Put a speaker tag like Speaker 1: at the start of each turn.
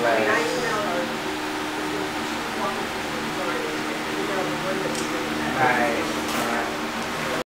Speaker 1: Right.